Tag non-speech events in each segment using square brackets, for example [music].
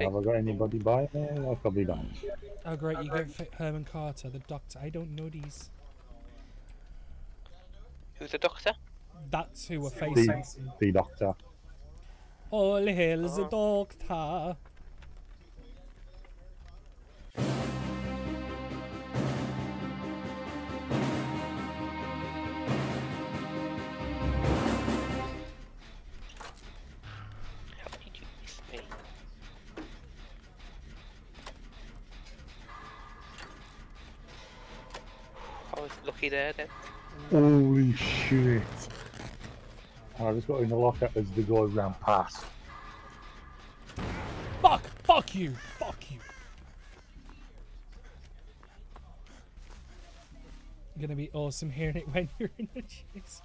Tea. have I got anybody by me? I probably don't. Oh great, you get F- Herman Carter, the doctor. I don't know these. Who's the doctor? That's who we're facing. the doctor. All hail the doctor. I was lucky. Holy shit. I just got in the lockout as the guy ran past. Fuck! Fuck you! Fuck you! You're Gonna be awesome hearing it when you're in the chase.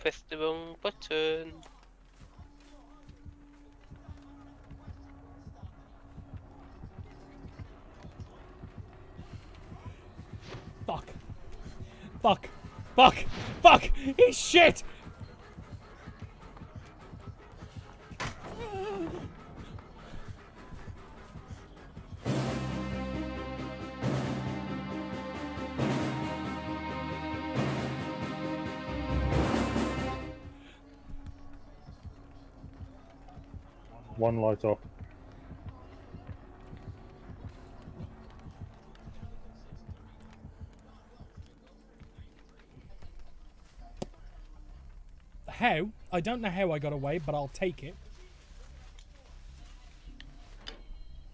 Pressed the wrong button. Fuck! Fuck! Fuck! Fuck! He's shit! One light up. How? I don't know how I got away, but I'll take it.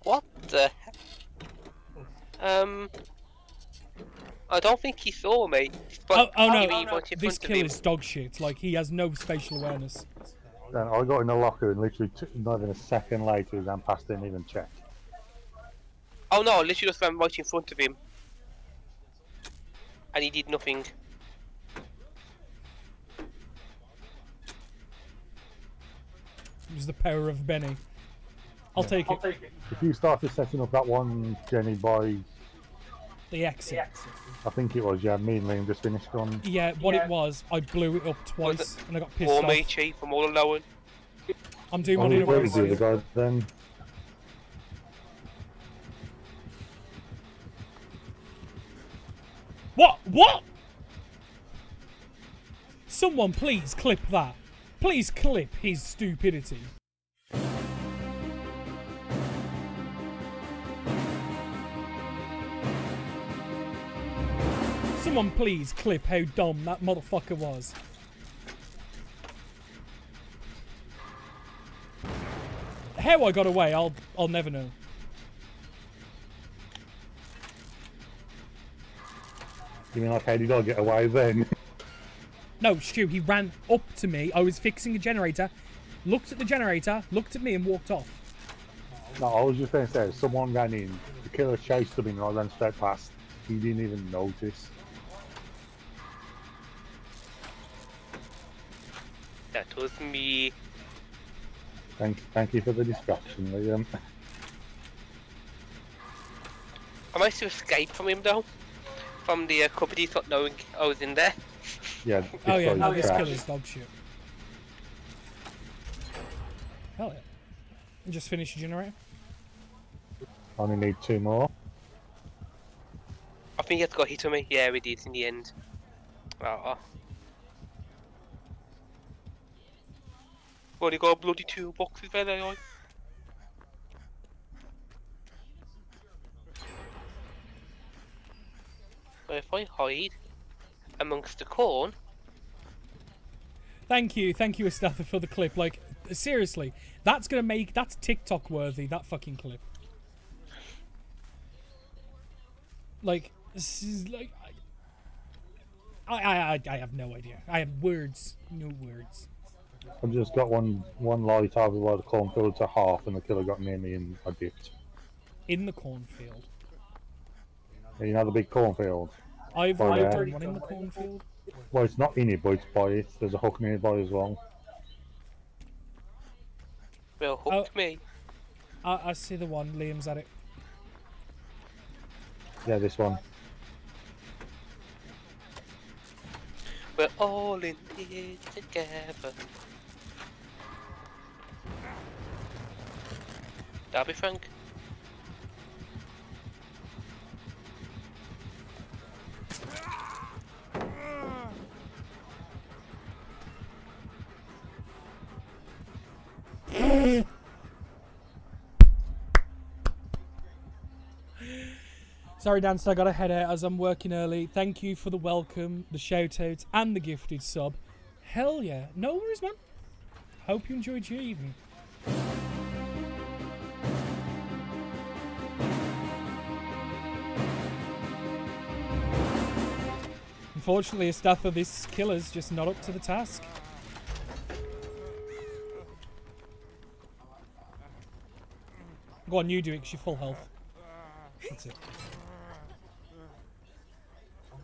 What the heck? Um. I don't think he saw me. But Oh, oh no! was right in This front kill is dog shit. Like he has no spatial awareness. Then I got in the locker and literally t- not even a second later he ran past didn't even check. Oh no, I literally just ran right in front of him. And he did nothing. It was the power of Benny. I'll take it. If you started setting up that one, Jenny, by The exit. I think it was, yeah, me and Liam just finished on. Yeah, what it was, I blew it up twice and I got pissed Or off. me, chief, I'm all alone. I'm doing Oh, one where in a was the other guy then? What? What? Someone please clip that. Please clip his stupidity. Someone please clip how dumb that motherfucker was. How I got away, I'll I'll never know. You mean like how did I get away then? [laughs] No, Stu, he ran up to me. I was fixing a generator, looked at the generator, looked at me, and walked off. no, I was just going to say, someone ran in, the killer chased him and I ran straight past. He didn't even notice. That was me. Thank, thank you for the distraction, Liam. I managed to escape from him though. From the uh, company not knowing I was in there. Yeah. [laughs] Oh yeah, this no, guy's this trash. killer's dog shit. Hell yeah. You Just finish the generator. Only need two more. I think it's got hit on me. Yeah, we did in the end. Oh. Only got bloody two boxes there, they are. But if I hide amongst the corn, Thank you, thank you, Estatha, for the clip. Like, seriously, that's gonna make that's TikTok worthy. That fucking clip. Like, this is like, I, I, I, I have no idea. I have words, no words. I've just got one one light over by the cornfield to half and the killer got near me and I dipped. In the cornfield. And you know the big cornfield? I've, Oh, I've yeah. done one in the cornfield. Well, it's not in it, but it's by it. There's a hook nearby as well. well, hooked oh. me. I, I see the one. Liam's at it. Yeah, this one. We're all in it together. Darby Frank. Sorry, Danster, I got a headache as I'm working early. Thank you for the welcome, the shout outs, and the gifted sub. Hell yeah. No worries, man. Hope you enjoyed your evening. Unfortunately, a staff of this killer's just not up to the task. Go on, you do it, because you're full health. That's it.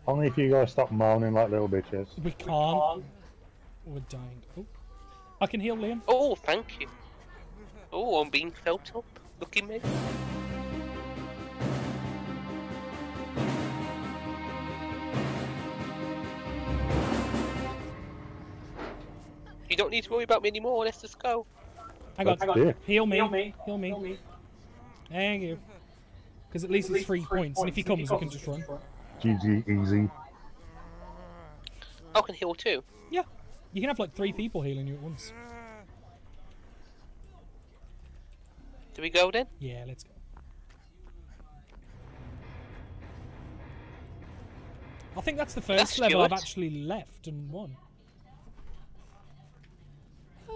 Only if you guys stop moaning like little bitches. We can't. We're dying. Oh. I can heal Liam. Oh, thank you. Oh, I'm being felt up. Look at me. Don't need to worry about me anymore. Let's just go. Hang on. That's it. Heal me. Heal me. Heal me. Thank you. Because at least it's three points, and if he comes, we can just run. GG easy. I can heal too. Yeah. You can have like three people healing you at once. Do we go then? Yeah, let's go. I think that's the first That's level I've actually left and won.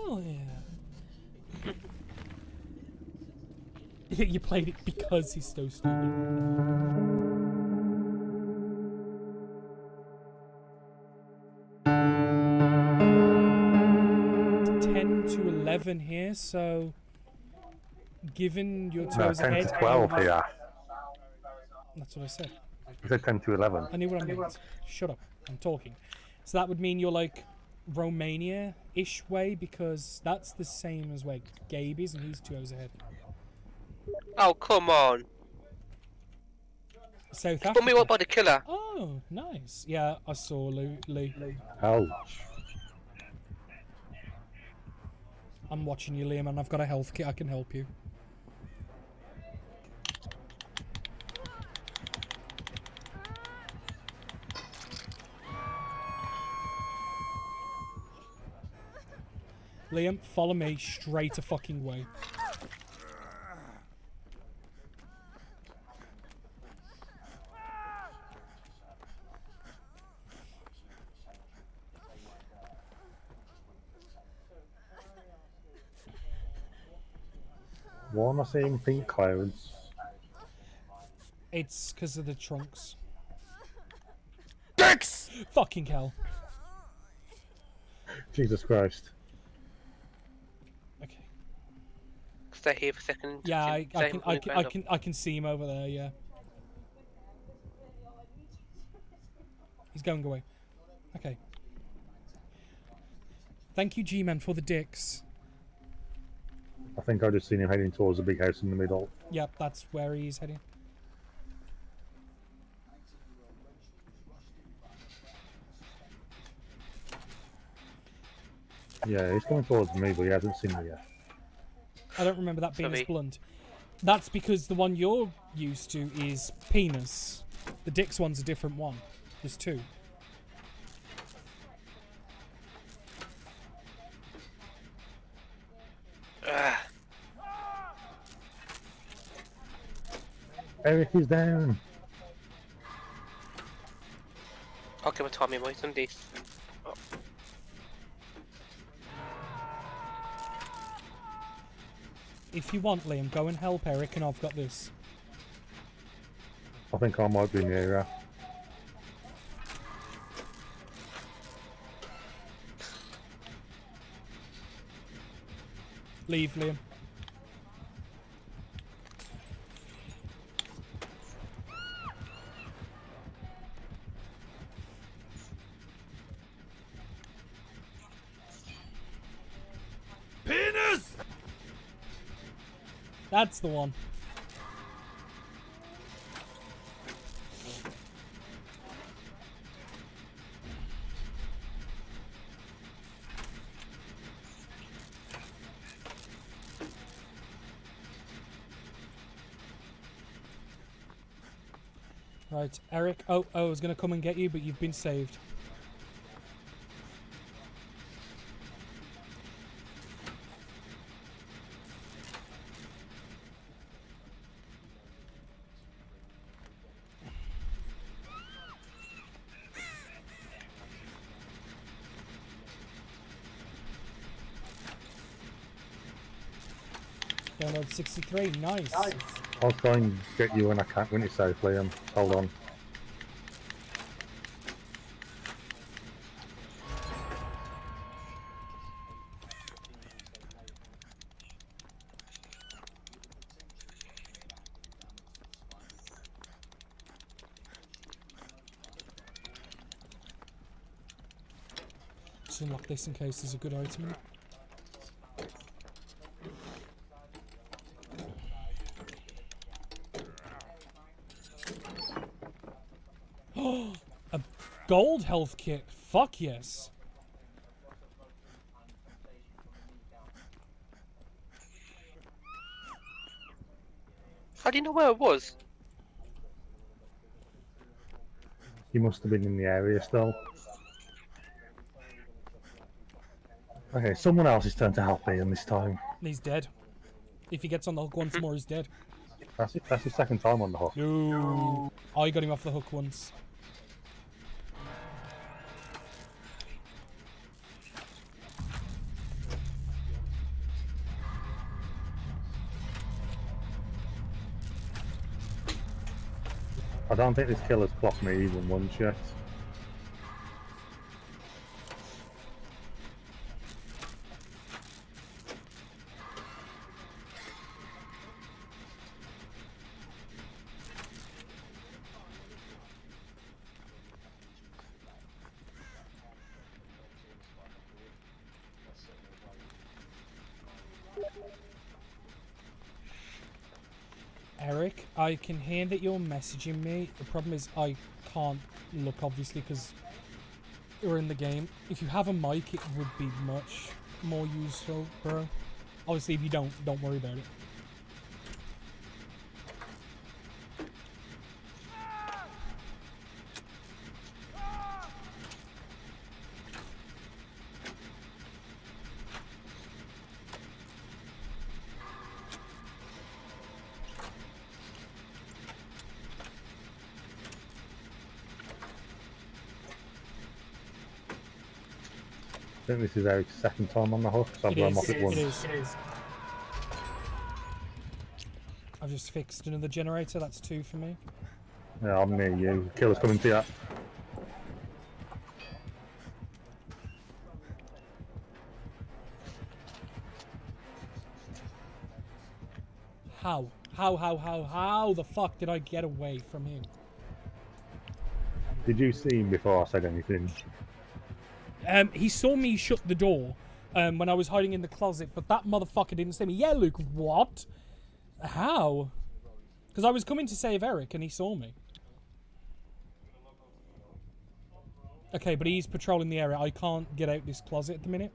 Oh yeah. [laughs] you played it because he's so stupid. Ten to eleven here, so given your No, 10 ahead, to 12 here. that's what I said. You said 10 to 11. I knew what I meant. Shut up. I'm talking. So that would mean you're like Romania-ish way because that's the same as where Gabe is and he's two hours ahead. Oh, come on. South Put me Africa. up by the killer. Oh, nice. Yeah, I saw Lou. Lou. Ouch. I'm watching you, Liam, and I've got a health kit. I can help you. Liam, follow me straight a fucking way. Why am I seeing pink clouds? It's because of the trunks. Dicks! Fucking hell. Jesus Christ. Stay here for a second. Yeah, I, Stay I can, I can, I can, I can see him over there. Yeah. He's going away. Okay. Thank you, G-Man, for the dicks. I think I just seen him heading towards the big house in the middle. Yep, that's where he's heading. Yeah, he's coming towards me, but he hasn't seen me yet. I don't remember that being as Sorry. blunt. That's because the one you're used to is penis. The dicks one's a different one. There's two. Ah, Eric is down. I'll give a Tommy boys on this. If you want, Liam, go and help Eric, and I've got this. I think I might be in the area. Leave, Liam. That's the one. Right, Eric. Oh, oh, I was gonna come and get you, but you've been saved. 63, nice. I'll try and get you when I can't when it's safe, Liam. Hold on. Just unlock this in case there's a good item in it. a gold health kit. Fuck yes. How do you know where it was? He must have been in the area still. Okay, someone else is turn to help Ian this time. He's dead. If he gets on the hook once [laughs] more, he's dead. That's it. That's his second time on the hook. No. I got him off the hook once. I don't think this killer's clocked me even once yet. Eric, I can hear that you're messaging me. The problem is I can't look, obviously, because we're in the game. If you have a mic, it would be much more useful, bro. Obviously, if you don't, don't worry about it. Think this is Eric's second time on the hook, so I've It got him is, off it it once. is. I've just fixed another generator. That's two for me. Yeah, I'm near you. Killer's coming to you. How? How, how, how, how the fuck did I get away from him? Did you see him before I said anything? Um, he saw me shut the door um, when I was hiding in the closet, but that motherfucker didn't see me. Yeah, Luke, what? How? Because I was coming to save Eric and he saw me. Okay, but he's patrolling the area. I can't get out this closet at the minute.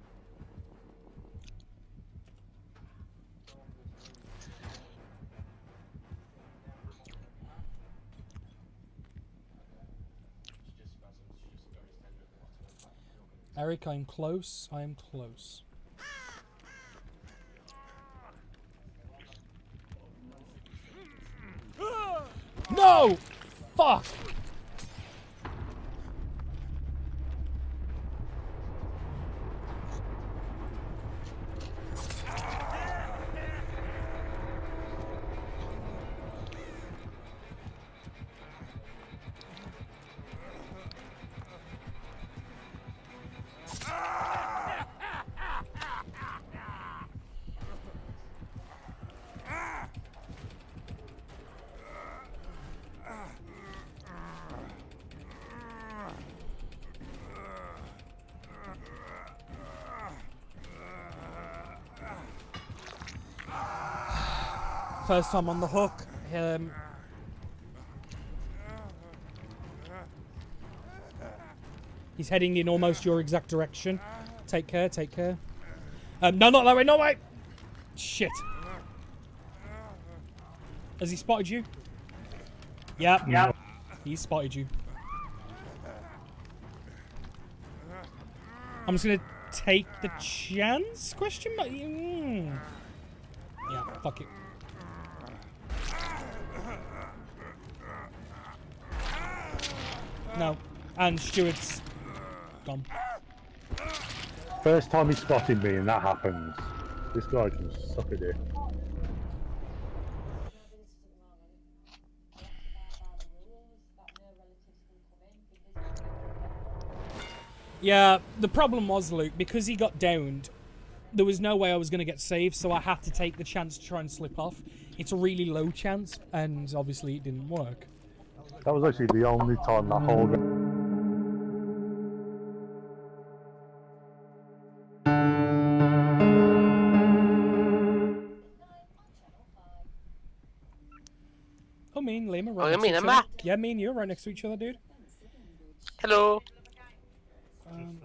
Eric, I'm close. I am close. No! Fuck! First time on the hook. Um, he's heading in almost your exact direction. Take care, take care. Um, no, not that way, no way! Shit. Has he spotted you? Yep. Yeah. He's spotted you. I'm just gonna take the chance? Question mark? Mm. Yeah, fuck it. No. And Stuart's gone. First time he spotted me and that happens. This guy can suck a dick. Yeah, the problem was, Luke, because he got downed, there was no way I was going to get saved, so I had to take the chance to try and slip off. It's a really low chance, and obviously it didn't work. That was actually the only time that whole game. Oh, me and Liam are Oh, right you next mean to I'm each other. back? Yeah, me and you are right next to each other, dude. Hello. Um,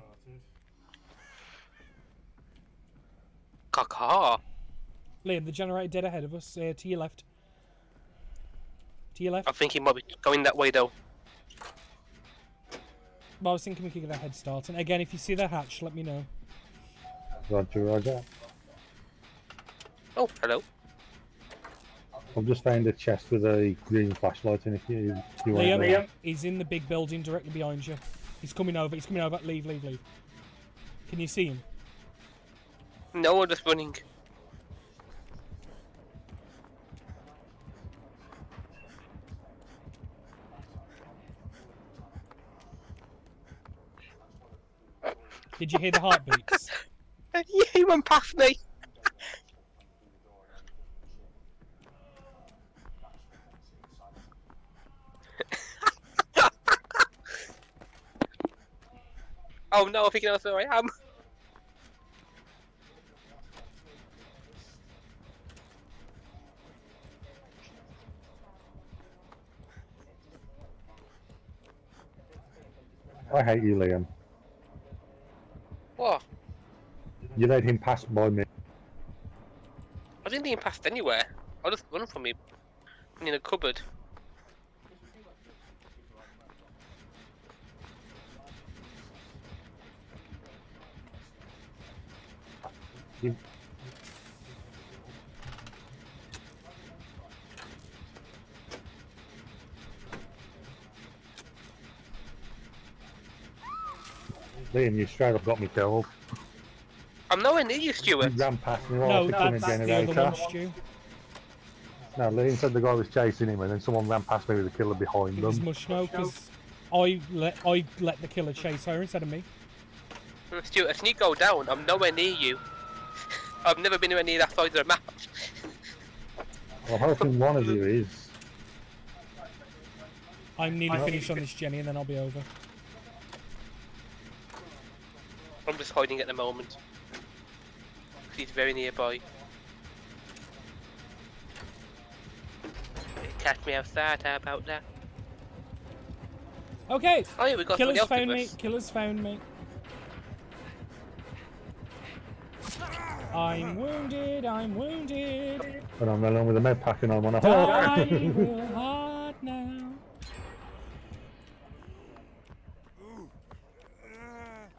Caca. Liam, the generator dead ahead of us, uh, to your left. To your left. I think he might be going that way though. Well, I was thinking we could get a head start. And again, if you see the hatch, let me know. Roger, Roger. Oh, hello. I've just found a chest with a green flashlight in it. If you, you want Liam, he's in the big building directly behind you. He's coming over. He's coming over. Leave, leave, leave. Can you see him? No, I'm just running. Did you hear the heartbeats? Yeah, [laughs] he went past me. [laughs] oh no, I think he knows where I am. I hate you, Liam. What? You let him pass by me. I didn't even pass anywhere. I just run from him. I'm in a cupboard. You- Liam, you straight up got me killed. I'm nowhere near you, You Stuart. ran past me while no, I was fixing that's a the other generator. one, No, Liam said the guy was chasing him and then someone ran past me with a killer behind It was them. Mushno because I let I let the killer chase her instead of me. Stuart, if you go down, I'm nowhere near you. [laughs] I've never been anywhere near that side of the map. I'm hoping one of you is. I'm nearly finished on this Jenny and then I'll be over. I'm just hiding at the moment. He's very nearby. Catch me outside, how about that? Okay, Oh yeah, we got killers somebody found me. Killers found me. I'm wounded. I'm wounded. And I'm along with a med pack and I'm on a Dying hook. real [laughs] hard now.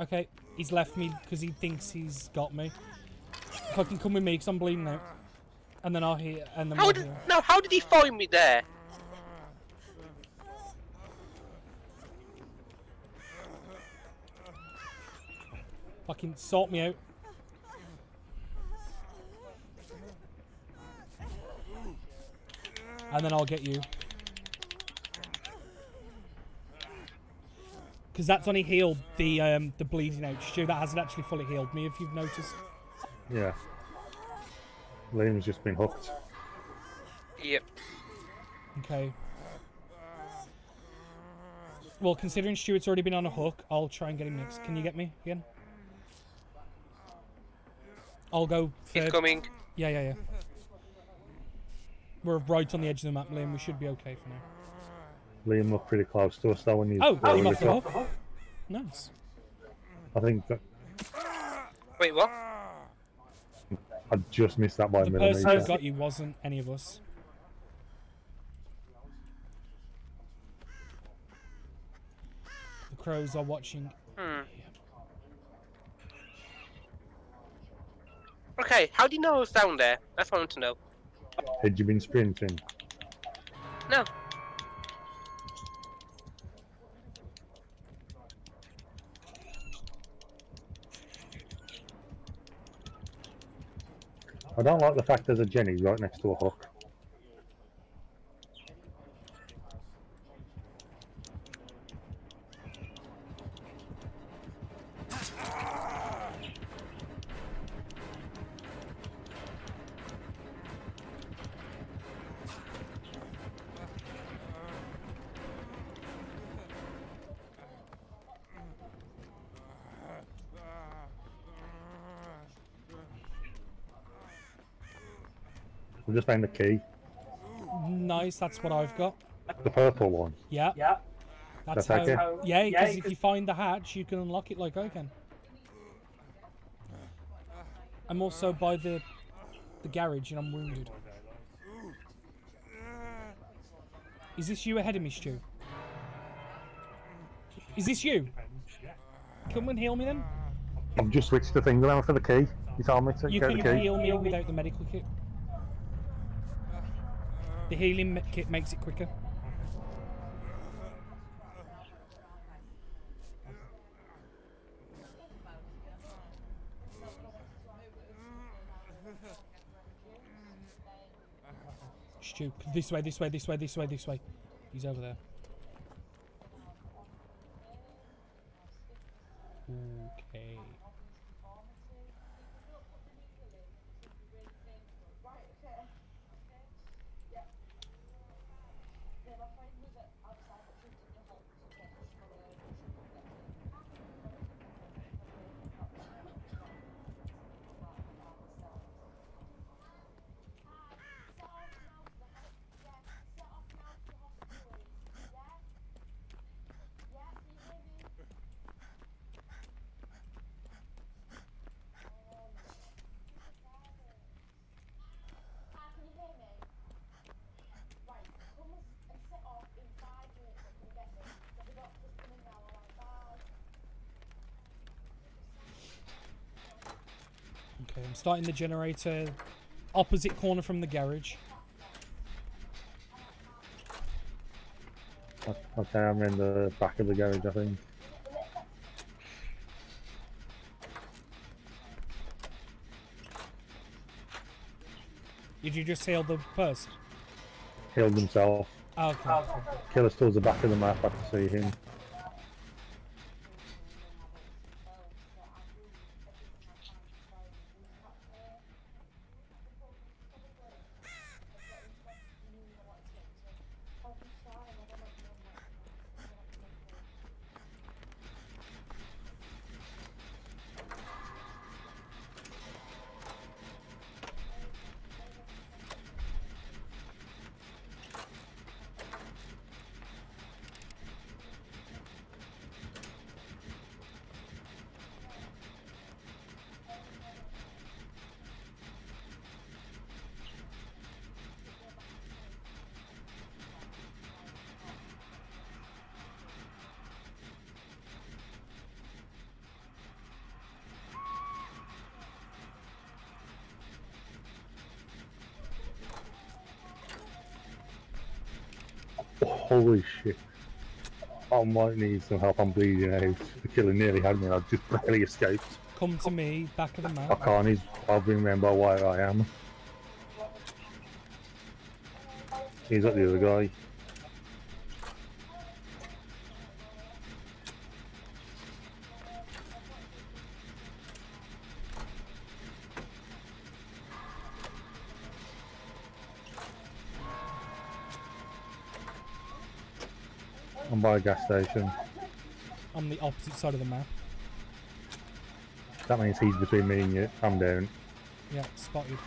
Okay, he's left me because he thinks he's got me. Fucking come with me because I'm bleeding out. And then I'll hear. And then How we'll did heal. no? How did he find me there? Fucking sort me out. And then I'll get you. Because that's only healed the um, the bleeding out. Stu, that hasn't actually fully healed me, if you've noticed. Yeah. Liam's just been hooked. Yep. Okay. Well, considering Stuart's already been on a hook, I'll try and get him next. Can you get me again? I'll go He's coming. Yeah, yeah, yeah. We're right on the edge of the map, Liam. We should be okay for now. Liam looked pretty close to us though when you. Oh, were oh, Liam off the the hook. Nice. I think that Wait, what? I just missed that by a The person millimeter. who got you wasn't any of us. The crows are watching. Hmm. Okay, how do you know I was down there? That's what I want to know. Had you been sprinting? No. I don't like the fact there's a Jenny right next to a hook. We just found the key, Nice, that's what I've got. the purple one. Yeah, Yeah. that's That's how. okay. Yeah, Yeah, because if 'cause- you find the hatch, you can unlock it like I can. I'm also by the the garage and I'm wounded. Is this you ahead of me, Stu? Is this you? Come and heal me then. I've just switched the thing around for the key. You told me to You get the key. You can heal me without the medical kit. The healing kit makes it quicker. Stu, this way, this way, this way, this way, this way. He's over there. Okay. Okay, I'm starting the generator opposite corner from the garage. Okay, I'm in the back of the garage, I think. Did you just heal the person? Killed himself. Okay. Killer's towards the back of the map, I can see him. Holy shit. I might need some help, I'm bleeding out. The killer nearly had me, I just [laughs] barely escaped. Come to me, back of the map. I can't, he's hovering around by where I am. He's at the other guy. I'm by a gas station. On the opposite side of the map. That means he's between me and you. I'm down. Yeah, spotted.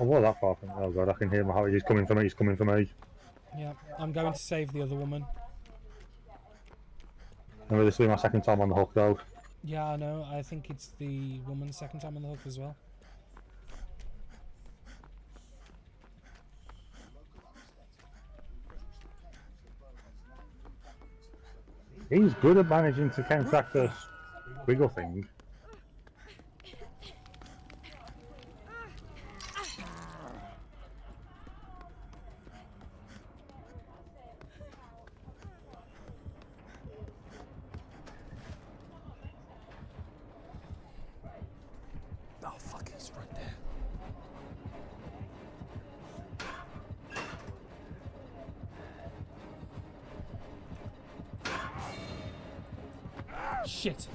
Oh, what that far from? Oh god, I can hear my heart. He's coming for me. He's coming for me. Yeah, I'm going to save the other woman. And this will be my second time on the hook though. Yeah, I know. I think it's the woman's second time on the hook as well. He's good at managing to counteract this wiggle thing. Oh fuck, he's right there. Shit.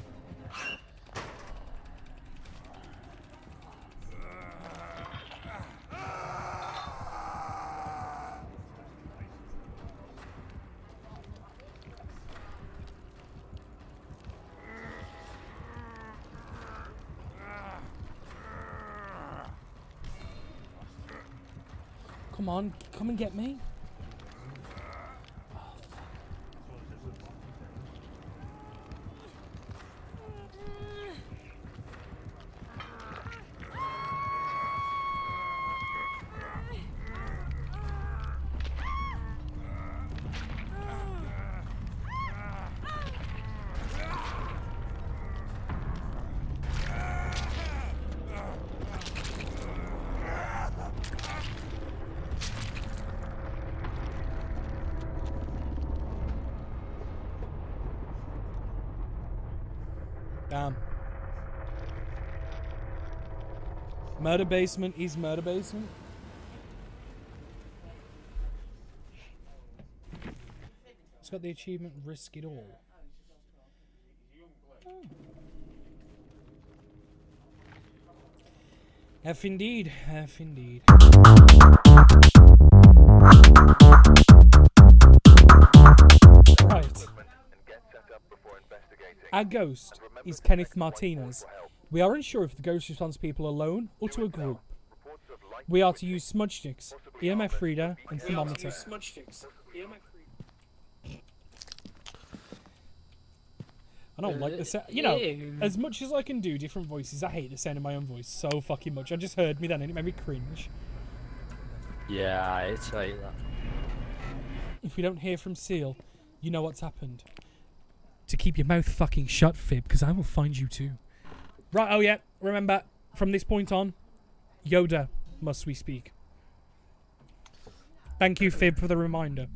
Come on, come and get me. Murder basement is murder basement. It's got the achievement risk it all. Oh. F indeed, F indeed. Right. Our ghost is Kenneth Martinez. We are unsure if the ghost responds to people alone or to a group. We are to use smudge sticks, EMF reader, and thermometer. Smudge. I don't like the sound. You know, as much as I can do different voices, I hate the sound of my own voice so fucking much. I just heard me then and it made me cringe. Yeah, it's like that. If we don't hear from Seal, you know what's happened. To keep your mouth fucking shut, Fib, because I will find you too. Right, oh yeah, remember, from this point on, Yoda must we speak. Thank you, Fib, for the reminder.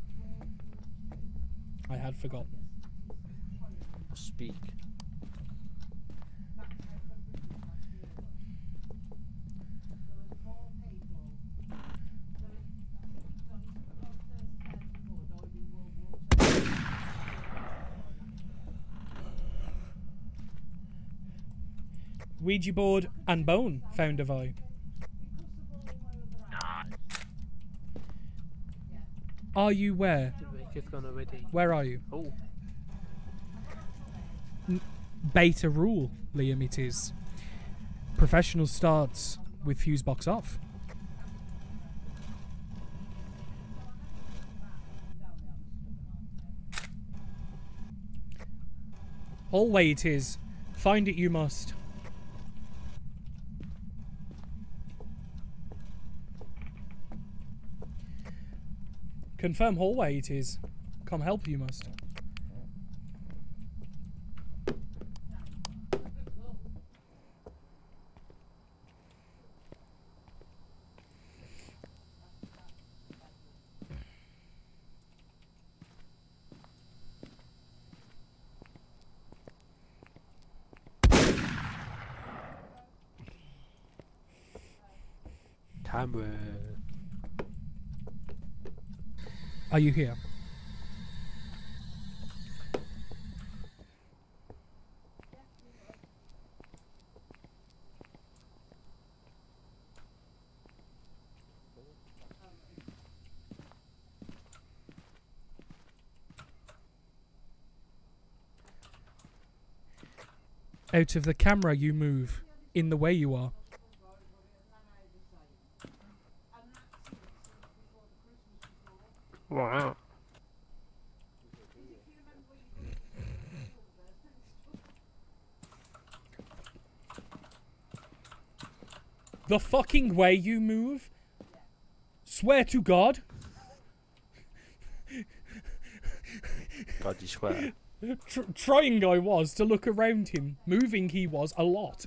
I had forgotten. Speak. Ouija board and bone found have I. Are you where? It's gone already. Where are you? Oh, Beta rule, Liam, it is. Professional starts with fuse box off. Hallway it is. Find it you must. Confirm hallway it is. Come help you must. camera. Are you here? Out of the camera you move, in the way you are. The fucking way you move. Swear to God. God, you swear. Tr- trying I was to look around him. Moving he was a lot.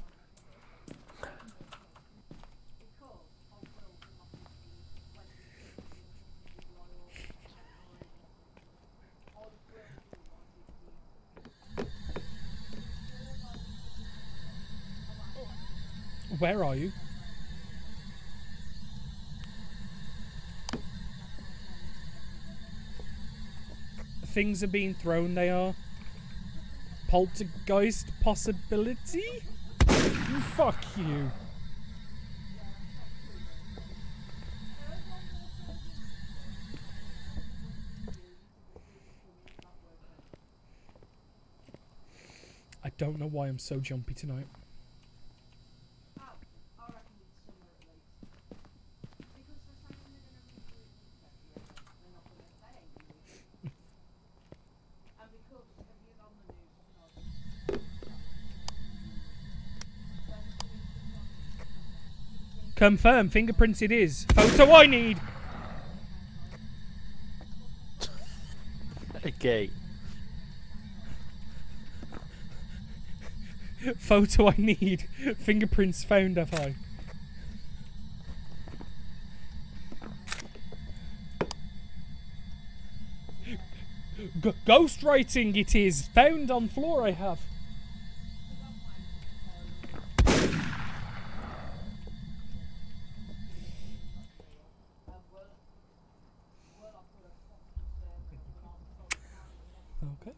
Where are you? Things are being thrown, they are. Poltergeist possibility? Fuck you. I don't know why I'm so jumpy tonight. Confirm, fingerprints it is. Photo I need. [laughs] Okay. Photo I need. Fingerprints found, have I? G- ghost writing it is. Found on floor I have. Okay.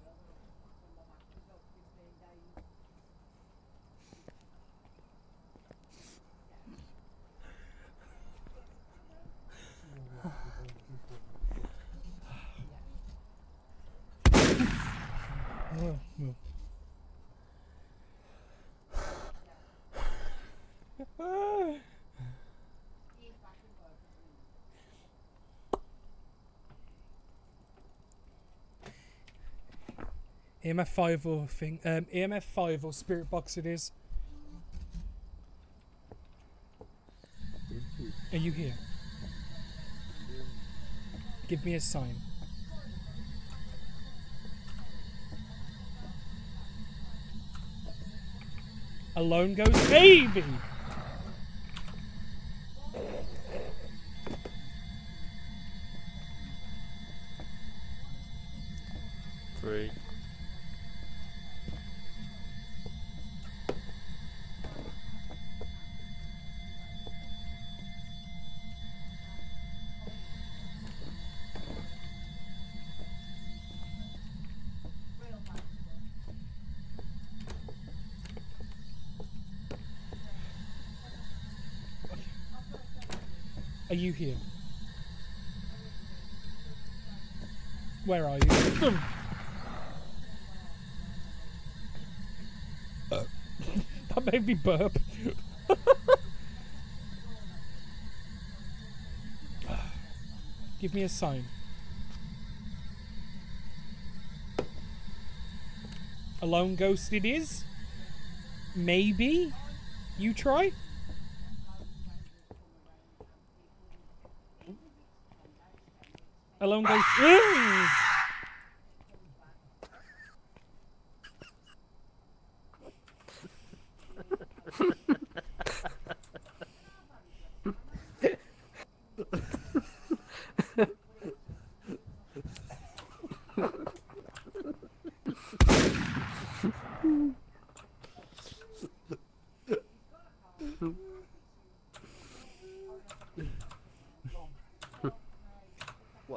Oh, no. EMF five or thing. Um, EMF five or spirit box. It is. Are you here? Give me a sign. Alone goes baby. You here? Where are you? Uh. that made me burp. Give me a sign. A lone ghost it is? Maybe? You try? A lone ghost. Mm.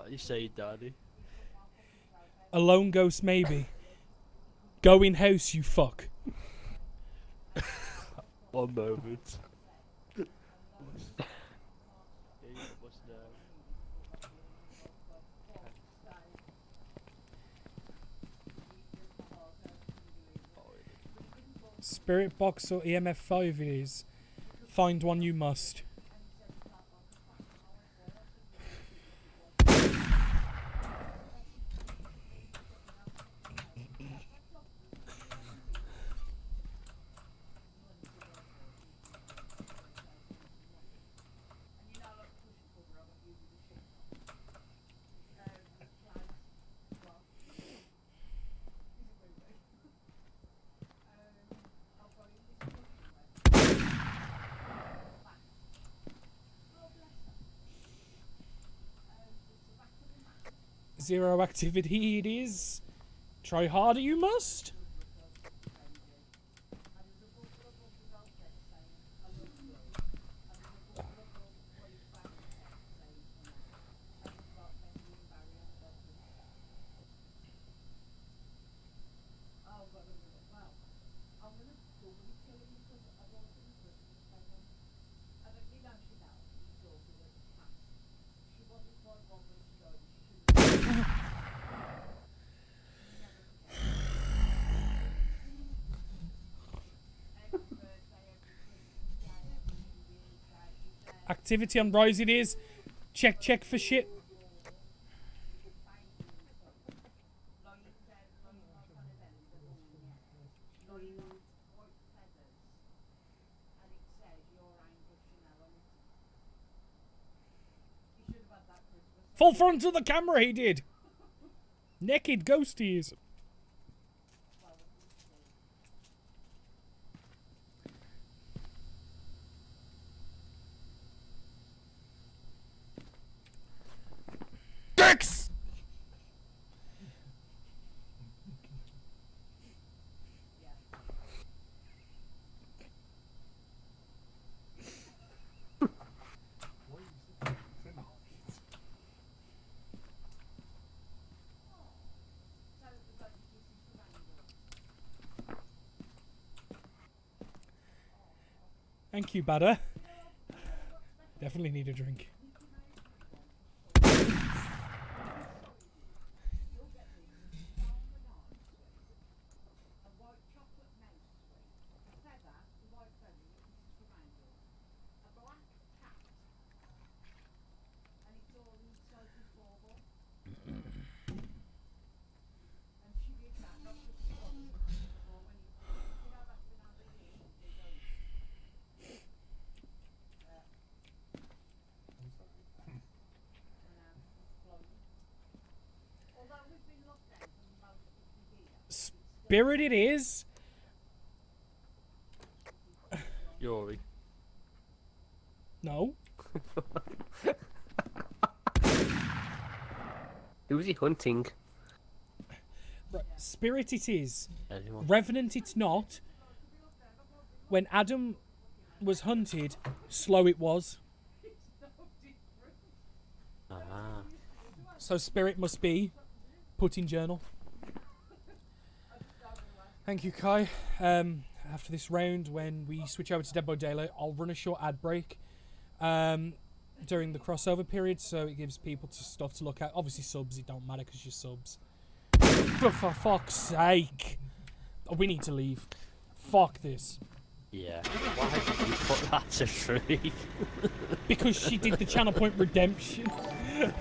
What you say, Daddy? A lone ghost, maybe. Go in house, you fuck. [laughs] One moment. Spirit box or EMF 5 it is. Find one you must. Zero activity it is. Try harder you must. Activity on Rise it is. Check, check for shit. Full front of the camera he did. Naked ghost he is. Thank you, Badder. Definitely need a drink. Spirit it is. Yori. No. [laughs] Who was he hunting? Right. Spirit it is. Anyone? Revenant it's not. When Adam was hunted, slow it was. Ah. So spirit must be put in journal. Thank you, Kai. Um, after this round, when we switch over to Dead by Daylight, I'll run a short ad break um, during the crossover period, so it gives people to stuff to look at. Obviously, subs it don't matter because you're subs. But for fuck's sake, Oh, we need to leave. Fuck this. Yeah. Why did you put that to three? Because she did the channel point redemption. [laughs]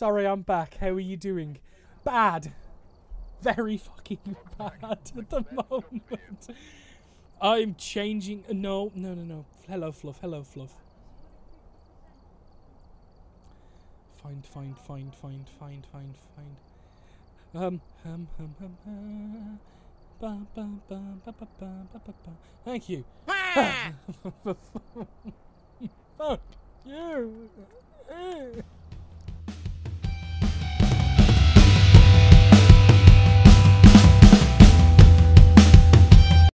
Sorry, I'm back. How are you doing? Bad. Very fucking [laughs] bad at the moment. I'm changing. No, no, no, no. Hello, Fluff. Hello, Fluff. Find, find, find, find, find, find, find. Um, um, um, um, um. Ba, ba, ba, ba, ba, ba, ba, ba, ba. Thank you. [laughs] Fuck you. [laughs]